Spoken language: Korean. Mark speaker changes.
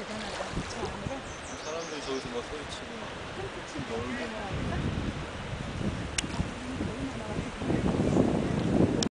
Speaker 1: 대단하다. 저 안으로
Speaker 2: 사람들이 저기서 막 소리치고